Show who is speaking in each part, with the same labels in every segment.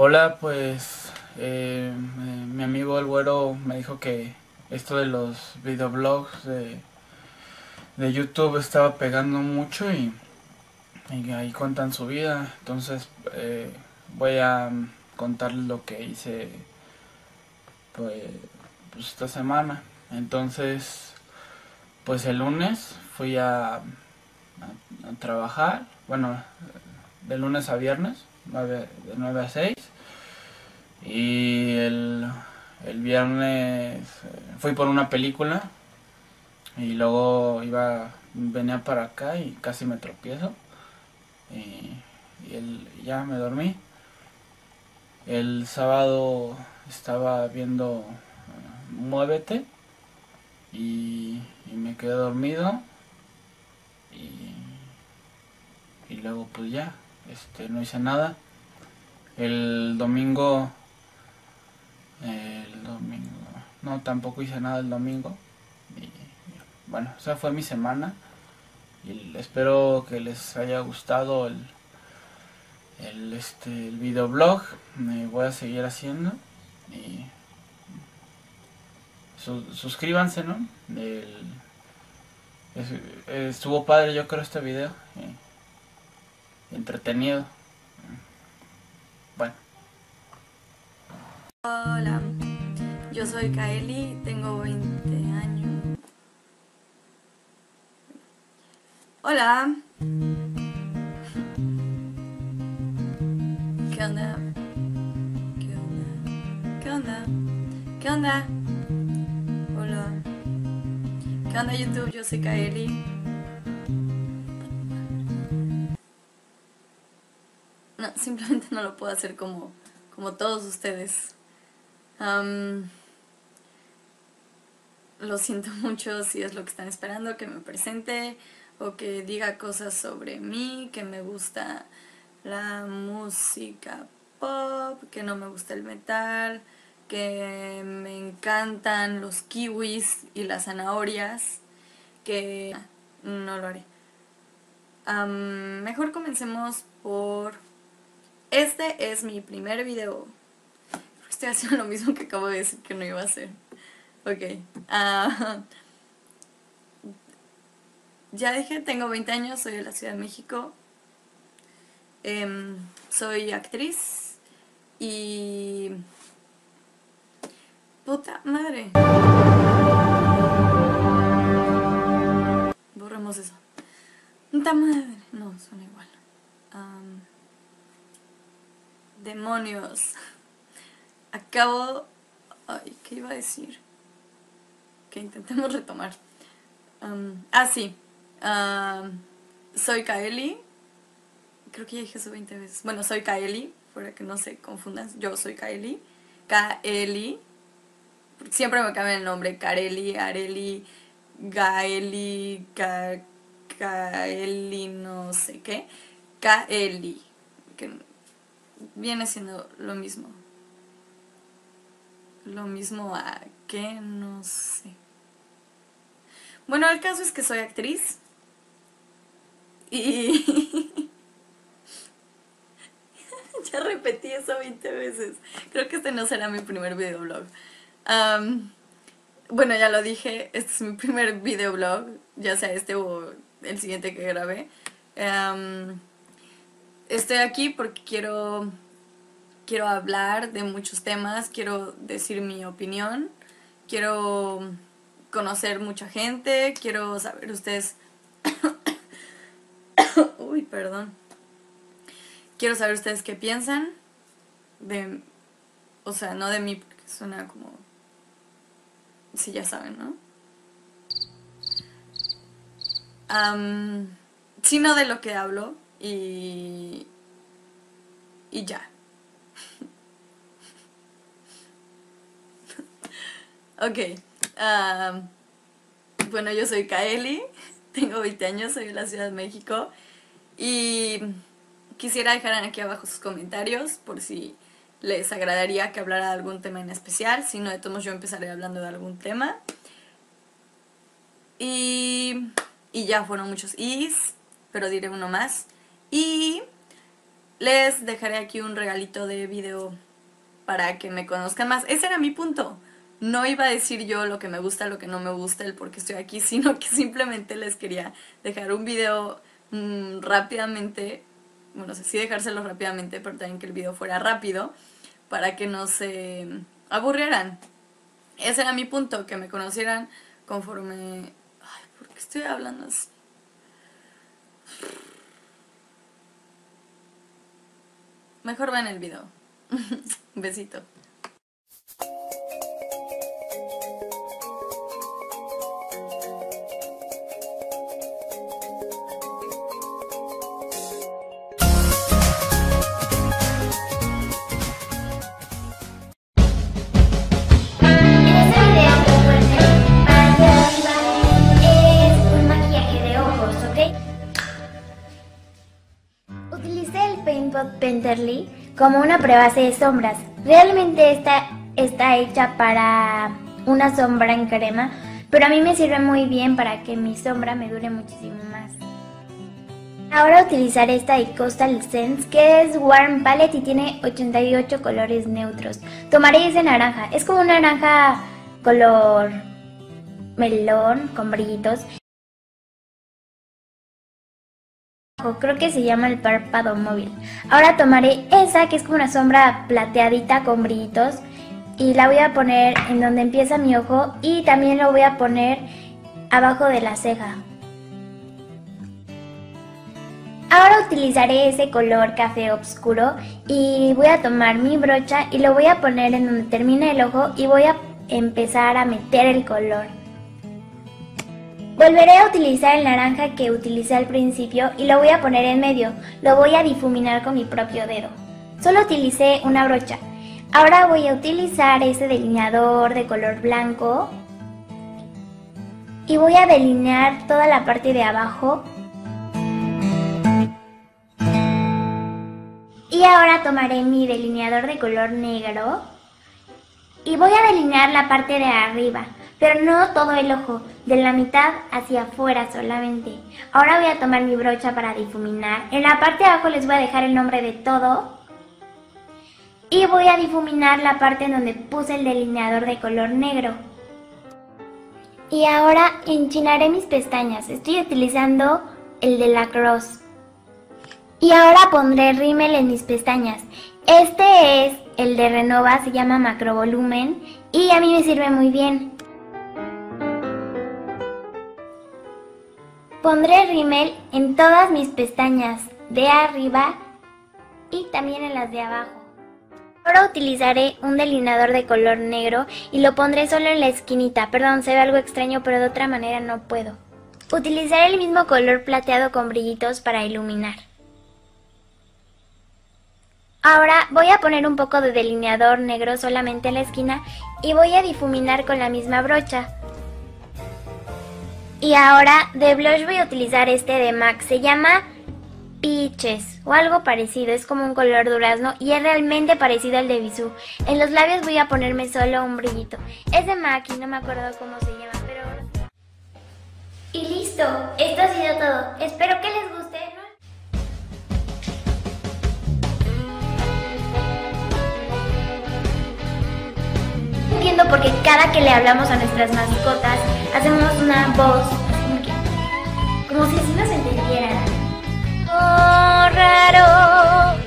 Speaker 1: Hola, pues eh, mi amigo el güero me dijo que esto de los videoblogs de, YouTube estaba pegando mucho y, ahí cuentan su vida. Entonces eh, voy a contarles lo que hice pues, pues, esta semana. Entonces, pues el lunes fui a, a trabajar, bueno, de lunes a viernes de 9 a 6. Y el, el viernes eh, fui por una película y luego iba venía para acá y casi me tropiezo. Y, el, ya me dormí. El sábado estaba viendo eh, muévete y, y, me quedé dormido y, y luego pues ya este, no hice nada. El domingo, el domingo, no, tampoco hice nada el domingo. Y, bueno, esa fue mi semana. Y espero que les haya gustado el, el, este, el videoblog. Me voy a seguir haciendo. Y suscríbanse, ¿no? estuvo padre yo creo este video entretenido. Bueno.
Speaker 2: Hola, yo soy Kaeli, tengo 20 años. Hola. ¿Qué onda? ¿Qué onda? ¿Qué onda? ¿Qué onda? Hola. ¿Qué onda YouTube? Yo soy Kaeli. Simplemente no lo puedo hacer como, como todos ustedes. lo siento mucho si es lo que están esperando, que me presente o que diga cosas sobre mí, que me gusta la música pop, que no me gusta el metal, que me encantan los kiwis y las zanahorias, que no lo haré. mejor comencemos por este es mi primer video. Estoy haciendo lo mismo que acabo de decir que no iba a hacer. Ok. Ah, ya dije, tengo 20 años, soy de la Ciudad de México. Em, soy actriz y... Puta madre. Borremos eso. Puta madre. No, suena igual. Demonios. Acabo... Ay, ¿qué iba a decir? Que intentemos retomar. ah, sí. soy Kaeli. Creo que ya dije eso 20 veces. Bueno, soy Kaeli, para que no se confundan. Yo soy Kaeli. Kaeli. Siempre me cambia el nombre. Kareli, Areli, Gaeli, Kaeli, no sé qué. Kaeli. Viene siendo lo mismo. Lo mismo a qué, no sé. Bueno, el caso es que soy actriz. Y... ya repetí eso 20 veces. Creo que este no será mi primer videoblog. bueno, ya lo dije, este es mi primer videoblog, ya sea este o el siguiente que grabé estoy aquí porque quiero, quiero hablar de muchos temas, quiero decir mi opinión, quiero conocer mucha gente, quiero saber ustedes... Uy, perdón. Quiero saber ustedes qué piensan de... O sea, no de mí porque suena como... Si ya saben, ¿no? sino de lo que hablo y, y ya. ok. bueno, yo soy Kaeli, tengo 20 años, soy de la Ciudad de México y quisiera dejar aquí abajo sus comentarios por si les agradaría que hablara de algún tema en especial, si no de todos yo empezaré hablando de algún tema. Y, y ya fueron muchos is, pero diré uno más. Y les dejaré aquí un regalito de video para que me conozcan más. Ese era mi punto. No iba a decir yo lo que me gusta, lo que no me gusta, el por qué estoy aquí, sino que simplemente les quería dejar un video mm, rápidamente, bueno, sé sí dejárselo rápidamente, pero también que el video fuera rápido, para que no se aburrieran. Ese era mi punto, que me conocieran conforme... Ay, ¿por qué estoy hablando así? Mejor ven el video. Besito.
Speaker 3: Como una prebase de sombras. Realmente esta está hecha para una sombra en crema, pero a mí me sirve muy bien para que mi sombra me dure muchísimo más. Ahora utilizaré esta de Coastal Sense que es Warm Palette y tiene 88 colores neutros. Tomaré ese naranja, es como un naranja color melón con brillitos. Creo que se llama el párpado móvil. Ahora tomaré esa que es como una sombra plateadita con brillitos y la voy a poner en donde empieza mi ojo y también lo voy a poner abajo de la ceja. Ahora utilizaré ese color café oscuro y voy a tomar mi brocha y lo voy a poner en donde termina el ojo y voy a empezar a meter el color. Volveré a utilizar el naranja que utilicé al principio y lo voy a poner en medio. Lo voy a difuminar con mi propio dedo. Solo utilicé una brocha. Ahora voy a utilizar ese delineador de color blanco y voy a delinear toda la parte de abajo Y ahora tomaré mi delineador de color negro y voy a delinear la parte de arriba, pero no todo el ojo, de la mitad hacia afuera solamente. Ahora voy a tomar mi brocha para difuminar. En la parte de abajo les voy a dejar el nombre de todo. Y voy a difuminar la parte en donde puse el delineador de color negro. Y ahora enchinaré mis pestañas. Estoy utilizando el de la Cross. Y ahora pondré rímel en mis pestañas. Este es el de Renova, se llama Macrovolumen y a mí me sirve muy bien. Pondré rímel en todas mis pestañas de arriba y también en las de abajo. Ahora utilizaré un delineador de color negro y lo pondré solo en la esquinita. Perdón, se ve algo extraño, pero de otra manera no puedo. Utilizaré el mismo color plateado con brillitos para iluminar. Ahora voy a poner un poco de delineador negro solamente en la esquina y voy a difuminar con la misma brocha. Y ahora de blush voy a utilizar este de MAC, se llama Peaches o algo parecido, es como un color durazno y es realmente parecido al de Bisú. En los labios voy a ponerme solo un brillito. Es de MAC y no me acuerdo cómo se llama, pero... Y listo, esto ha sido todo. Espero que les guste. entiendo porque cada que le hablamos a nuestras mascotas hacemos una voz como si así nos entendieran. Oh, raro.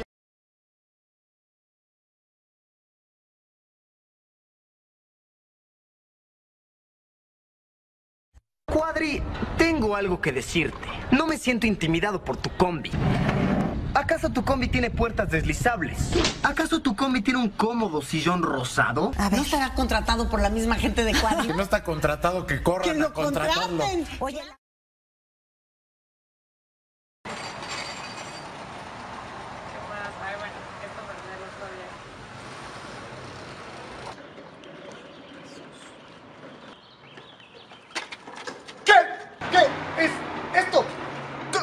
Speaker 4: Cuadri, tengo algo que decirte. No me siento intimidado por tu combi. ¿Acaso tu combi tiene puertas deslizables? ¿Acaso tu combi tiene un cómodo sillón rosado?
Speaker 5: A ver. ¿No estará contratado por la misma gente de
Speaker 6: Que
Speaker 5: cuadri?
Speaker 6: no está contratado, que
Speaker 5: ¡Que
Speaker 6: corran
Speaker 5: lo
Speaker 6: a contratarlo.
Speaker 5: contraten! Oye, la-
Speaker 4: ¿Qué? ¿Qué? ¿Es esto? ¿Qué?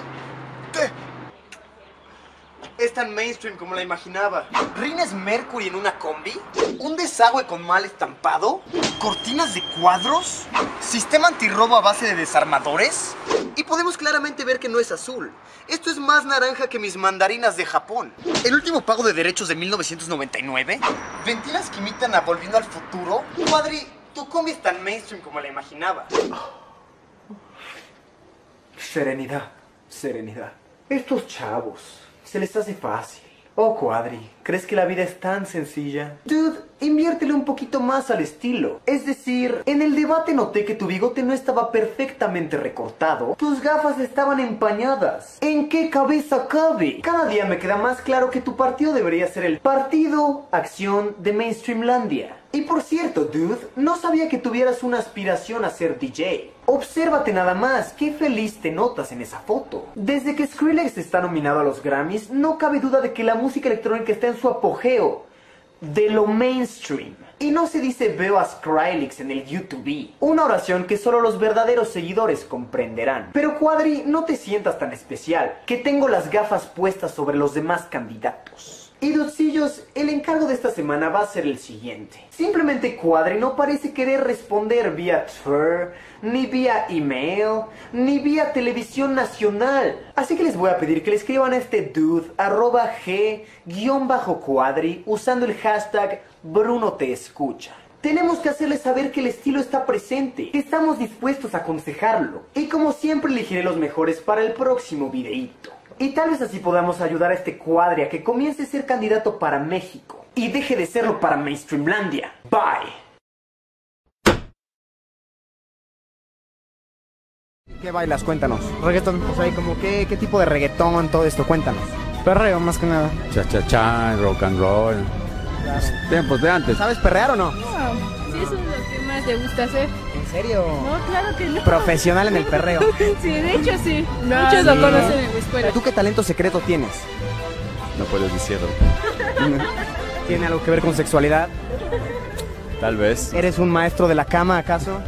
Speaker 4: ¿Qué? Es tan mainstream como la imaginaba. ¿Rines Mercury en una combi? ¿Un desagüe con mal estampado? ¿Cortinas de cuadros? ¿Sistema antirrobo a base de desarmadores? Y podemos claramente ver que no es azul. Esto es más naranja que mis mandarinas de Japón. El último pago de derechos de 1999. ¿Ventilas que imitan a Volviendo al Futuro? Cuadri, tu combi es tan mainstream como la imaginaba.
Speaker 6: Serenidad, serenidad. Estos chavos, se les hace fácil. Oh, Cuadri, ¿crees que la vida es tan sencilla? Dude, inviértele un poquito más al estilo. Es decir, en el debate noté que tu bigote no estaba perfectamente recortado. Tus gafas estaban empañadas. ¿En qué cabeza cabe? Cada día me queda más claro que tu partido debería ser el Partido Acción de Mainstreamlandia. Y por cierto, dude, no sabía que tuvieras una aspiración a ser DJ. Obsérvate nada más, qué feliz te notas en esa foto. Desde que Skrillex está nominado a los Grammys, no cabe duda de que la música electrónica está en su apogeo. De lo mainstream. Y no se dice veo a Skrillex en el YouTube. Una oración que solo los verdaderos seguidores comprenderán. Pero Cuadri, no te sientas tan especial, que tengo las gafas puestas sobre los demás candidatos. Y Dulcillos, el encargo de esta semana va a ser el siguiente. Simplemente Cuadri no parece querer responder vía Twitter, ni vía email, ni vía televisión nacional. Así que les voy a pedir que le escriban a este dude, arroba g, guion bajo cuadri, usando el hashtag Bruno te escucha. Tenemos que hacerle saber que el estilo está presente, que estamos dispuestos a aconsejarlo. Y como siempre elegiré los mejores para el próximo videíto. Y tal vez así podamos ayudar a este cuadri a que comience a ser candidato para México. Y deje de serlo para Mainstreamlandia. Bye.
Speaker 7: ¿Qué bailas? Cuéntanos. Reggaetón. O sea, como qué, qué tipo de reggaetón, todo esto, cuéntanos.
Speaker 8: Perreo más que nada. Cha cha cha, rock and roll. Tiempos de antes.
Speaker 7: ¿Sabes perrear o no?
Speaker 9: No, sí, eso es lo que más te gusta hacer.
Speaker 7: ¿En serio?
Speaker 9: No, claro que no.
Speaker 7: Profesional en el perreo.
Speaker 9: Sí, de hecho sí. Muchos lo conocen en la escuela.
Speaker 7: ¿Tú qué talento secreto tienes?
Speaker 8: No puedes decirlo.
Speaker 7: ¿Tiene algo que ver con sexualidad?
Speaker 8: Tal vez.
Speaker 7: ¿Eres un maestro de la cama, acaso?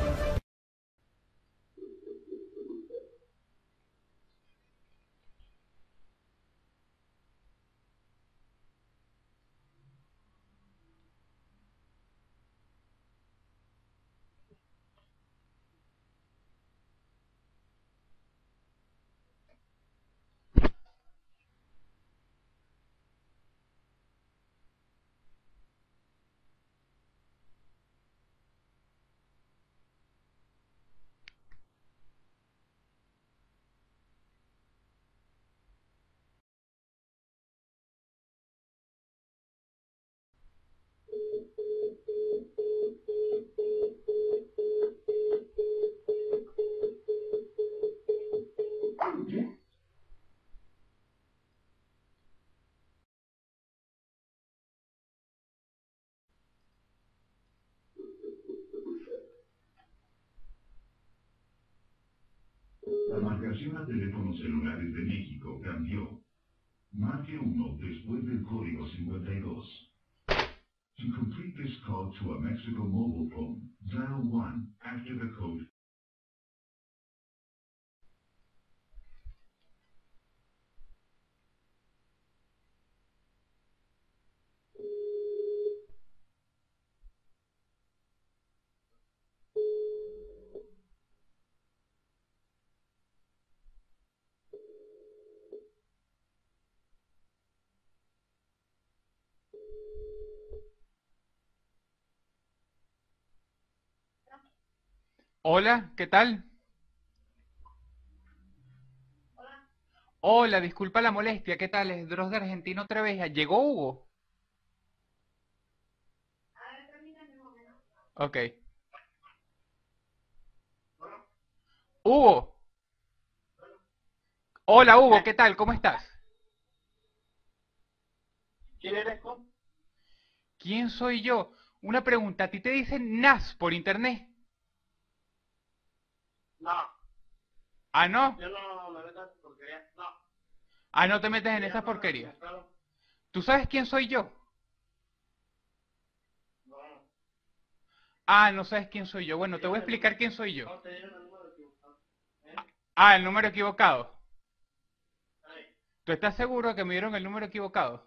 Speaker 10: Teléfonos celulares de México cambió. Marque 1 después del código 52. To complete this call to a Mexico mobile
Speaker 11: Hola, ¿qué tal? Hola, disculpa la molestia, ¿qué tal? Es Dross de Argentina otra vez. ¿Llegó Hugo? Ok. Hugo. Hola, Hugo, ¿qué tal? ¿Cómo estás?
Speaker 12: ¿Quién eres tú?
Speaker 11: ¿Quién soy yo? Una pregunta, ¿a ti te dicen Nas por internet?
Speaker 12: No,
Speaker 11: Ah, no.
Speaker 12: yo no me meto en porquería. No.
Speaker 11: Ah, no te metes en esas porquerías. ¿Tú sabes quién soy yo?
Speaker 12: No.
Speaker 11: Ah, no sabes quién soy yo. Bueno, te voy a explicar quién soy yo.
Speaker 12: No te el número equivocado. ¿Eh?
Speaker 11: Ah, el número equivocado.
Speaker 12: Ahí.
Speaker 11: ¿Tú estás seguro que me dieron el número equivocado?